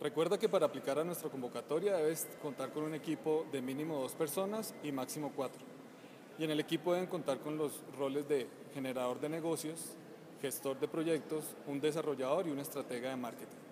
Recuerda que para aplicar a nuestra convocatoria debes contar con un equipo de mínimo dos personas y máximo cuatro. Y en el equipo deben contar con los roles de generador de negocios, gestor de proyectos, un desarrollador y una estratega de marketing.